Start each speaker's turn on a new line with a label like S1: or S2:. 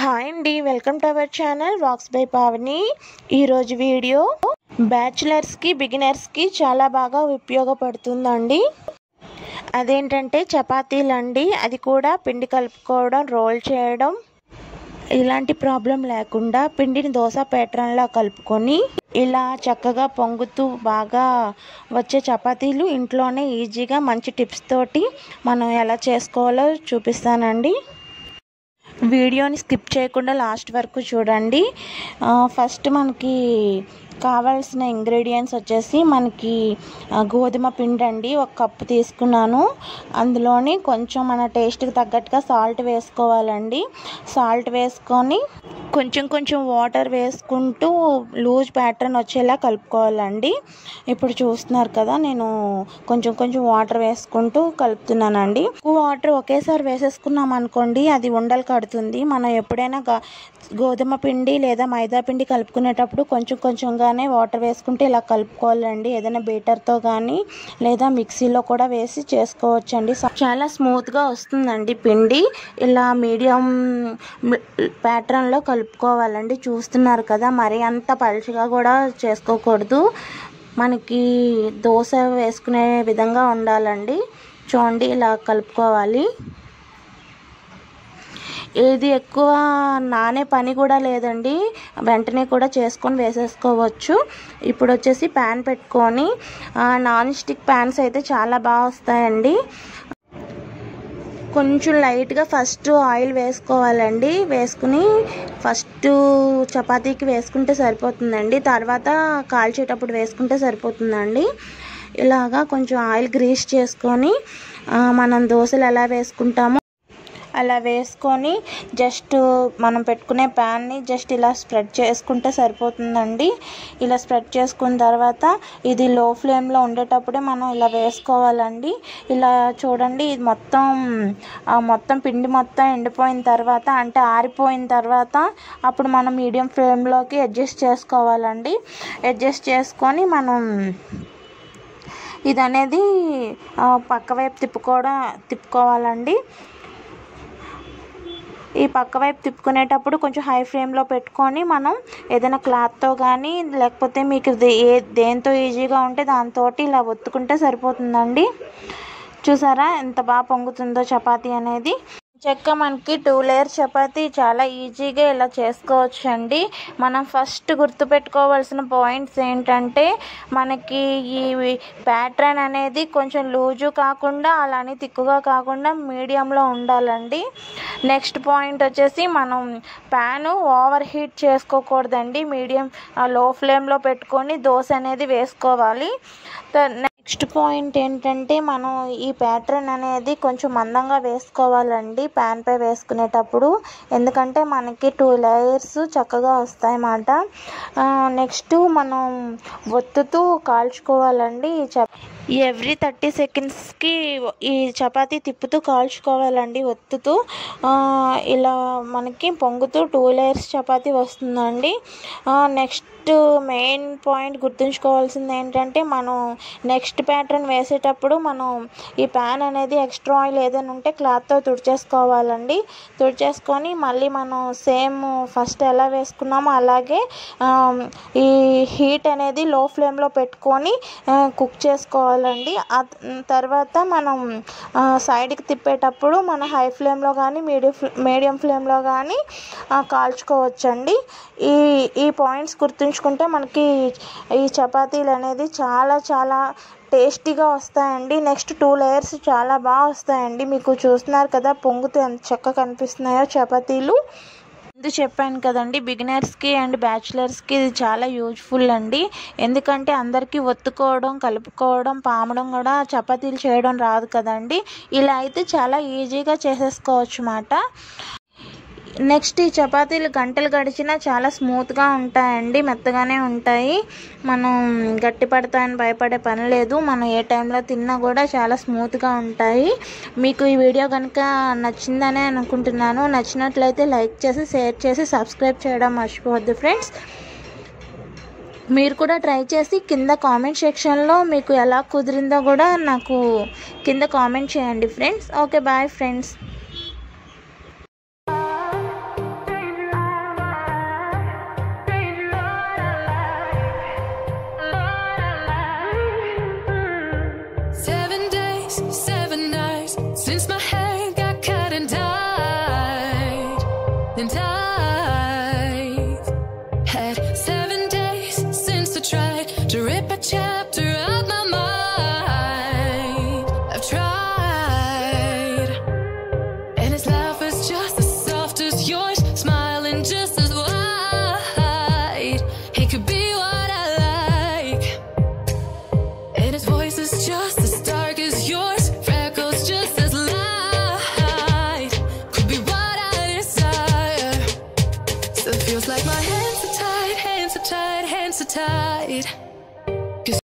S1: Hi అండి welcome to our channel wax by Pavani. ఈరోజు video బ్యాచిలర్స్కి బిగినర్స్కి చాలా బాగా ఉపయోగపడుతుందండి. అదేంటంటే చపాతీలు అండి అది కూడా పిండి కలుపుకోవడం రోల్ చేయడం. ఇలాంటి ప్రాబ్లం లేకుండా పిండిని దోశ ప్యాటర్న్లా కలుపుకొని ఇలా చక్కగా పొంగుతూ బాగా వచ్చే చపాతీలు ఇంట్లోనే ఈజీగా మంచి టిప్స్ తోటి మనం ఎలా చేసుకోవాలో చూపిస్తానండి. వీడియోని స్కిప్ చేయకుండా లాస్ట్ వరకు చూడండి. ఫస్ట్ మనకి కావాల్సిన ఇంగ్రీడియంట్స్ వచ్చేసి మనకి గోధుమ పిండి అండి ఒక కప్పు తీసుకున్నాను. అందులోని కొంచెం మన టేస్ట్కి తగ్గట్టుగా సాల్ట్ వేసుకోవాలండి. సాల్ట్ వేసుకొని కొంచెం కొంచెం వాటర్ వేసుకుంటూ లూజ్ ప్యాటర్న్ వచ్చేలా కలుపుకోవాలండి. ఇప్పుడు చూస్తున్నారు కదా నేను కొంచెం కొంచెం వాటర్ వేసుకుంటూ కలుపుతున్నానండి. ఎక్కువ వాటర్ ఒకేసారి వేసేసుకున్నాం అనుకోండి అది ఉండలు కడుతుంది. మనం ఎప్పుడైనా గోధుమ పిండి లేదా మైదా పిండి కలుపుకునేటప్పుడు కొంచెం కొంచెంగా కొంచెంగానే వాటర్ వేసుకుంటే ఇలా కలుపుకోవాలండి. ఏదైనా బీటర్తో కానీ లేదా మిక్సీలో కూడా వేసి చేసుకోవచ్చండి. చాలా స్మూత్గా వస్తుందండి పిండి. ఇలా మీడియం ప్యాటర్న్లో కలుపుకోవాలండి. చూస్తున్నారు కదా మరి అంత పలుచగా కూడా చేసుకోకూడదు. మనకి దోశ వేసుకునే విధంగా ఉండాలండి. చూడండి ఇలా కలుపుకోవాలి. ఇది ఎక్కువ నానే పని కూడా లేదండి. వెంటనే కూడా చేసుకొని వేసేసుకోవచ్చు. ఇప్పుడు వచ్చేసి ప్యాన్ పెట్టుకొని నాన్ స్టిక్ ప్యాన్స్ అయితే చాలా బాగా వస్తాయండి. కొంచెం లైట్గా ఫస్ట్ ఆయిల్ వేసుకోవాలండి. వేసుకుని ఫస్ట్ చపాతీకి వేసుకుంటే సరిపోతుందండి. తర్వాత కాల్చేటప్పుడు వేసుకుంటే సరిపోతుందండి. ఇలాగా కొంచెం ఆయిల్ గ్రీస్ చేసుకొని మనం దోశలు ఎలా వేసుకుంటామో అలా వేసుకొని జస్ట్ మనం పెట్టుకునే ప్యాన్ని జస్ట్ ఇలా స్ప్రెడ్ చేసుకుంటే సరిపోతుందండి. ఇలా స్ప్రెడ్ చేసుకున్న తర్వాత ఇది లో ఫ్లేమ్లో ఉండేటప్పుడే మనం ఇలా వేసుకోవాలండి. ఇలా చూడండి ఇది మొత్తం మొత్తం పిండి మొత్తం ఎండిపోయిన తర్వాత అంటే ఆరిపోయిన తర్వాత అప్పుడు మనం మీడియం ఫ్లేమ్లోకి అడ్జస్ట్ చేసుకోవాలండి. అడ్జస్ట్ చేసుకొని మనం ఇది అనేది పక్క వైపు తిప్పుకోవడం తిప్పుకోవాలండి. ఈ పక్క వైపు తిప్పుకునేటప్పుడు కొంచెం హై ఫ్లేమ్లో పెట్టుకొని మనం ఏదైనా క్లాత్తో కానీ లేకపోతే మీకు దే- ఏ దేంతో ఈజీగా ఉంటే దాంతో ఇలా ఒత్తుకుంటే సరిపోతుందండి. చూసారా? ఎంత బాగా పొంగుతుందో చపాతీ అనేది. చెక్క మనకి టూ లేయర్ చపాతి చాలా ఈజీగా ఇలా చేసుకోవచ్చు అండి మనం ఫస్ట్ గుర్తుపెట్టుకోవాల్సిన పాయింట్స్ ఏంటంటే మనకి ఈ ప్యాటర్న్ అనేది కొంచెం లూజు కాకుండా అలానే తిక్కుగా కాకుండా మీడియంలో ఉండాలండి. నెక్స్ట్ పాయింట్ వచ్చేసి మనం ప్యాను ఓవర్ హీట్ చేసుకోకూడదండి. మీడియం లో ఫ్లేమ్లో పెట్టుకొని దోశ అనేది వేసుకోవాలి. నెక్స్ట్ పాయింట్ ఏంటంటే మనం ఈ ప్యాటర్న్ అనేది కొంచెం మందంగా వేసుకోవాలండి ప్యాన్ పై వేసుకునేటప్పుడు. ఎందుకంటే మనకి టూ లేయర్స్ చక్కగా వస్తాయన్నమాట. నెక్స్ట్ మనం ఒత్తుతూ కాల్చుకోవాలండి ఈ ఎవ్రీ థర్టీ సెకండ్స్కి ఈ చపాతీ తిప్పుతూ కాల్చుకోవాలండి ఒత్తుతూ ఇలా మనకి పొంగుతూ టూ లేయర్స్ చపాతీ వస్తుందండి. నెక్స్ట్ మెయిన్ పాయింట్ గుర్తుంచుకోవాల్సింది ఏంటంటే మనం నెక్స్ట్ ప్యాటర్న్ వేసేటప్పుడు మనం ఈ ప్యాన్ అనేది ఎక్స్ట్రా ఆయిల్ ఏదైనా ఉంటే క్లాత్తో తుడిచేసుకోవాలండి. తుడిచేసుకొని మళ్ళీ మనం సేమ్ ఫస్ట్ ఎలా వేసుకున్నామో అలాగే ఈ హీట్ అనేది లో ఫ్లేమ్లో పెట్టుకొని కుక్ చేసుకోవాలి. చేసుకోవాలండి ఆ తర్వాత మనం సైడ్కి తిప్పేటప్పుడు మన హై ఫ్లేమ్లో కానీ మీడియం మీడియం ఫ్లేమ్లో కానీ కాల్చుకోవచ్చండి. ఈ ఈ పాయింట్స్ గుర్తుంచుకుంటే మనకి ఈ చపాతీలు అనేది చాలా చాలా టేస్టీగా వస్తాయండి. నెక్స్ట్ టూ లేయర్స్ చాలా బాగా వస్తాయండి. మీకు చూస్తున్నారు కదా పొంగుతూ ఎంత చక్కగా కనిపిస్తున్నాయో చపాతీలు. ముందు చెప్పాను కదండి బిగినర్స్కి అండ్ బ్యాచిలర్స్కి ఇది చాలా యూజ్ఫుల్ అండి. ఎందుకంటే అందరికీ ఒత్తుకోవడం కలుపుకోవడం పామడం కూడా చపాతీలు చేయడం రాదు కదండి. ఇలా అయితే చాలా ఈజీగా చేసేసుకోవచ్చు అన్నమాట నెక్స్ట్ ఈ చపాతీలు గంటలు గడిచినా చాలా స్మూత్గా ఉంటాయండి మెత్తగానే ఉంటాయి. మనం గట్టి పడతాయని భయపడే పని లేదు. మనం ఏ టైంలో తిన్నా కూడా చాలా స్మూత్గా ఉంటాయి. మీకు ఈ వీడియో కనుక నచ్చిందనే అనుకుంటున్నాను. నచ్చినట్లయితే లైక్ చేసి షేర్ చేసి సబ్స్క్రైబ్ చేయడం మర్చిపోవద్దు ఫ్రెండ్స్. మీరు కూడా ట్రై చేసి కింద కామెంట్ సెక్షన్లో మీకు ఎలా కుదిరిందో కూడా నాకు కింద కామెంట్ చేయండి ఫ్రెండ్స్. Okay bye friends.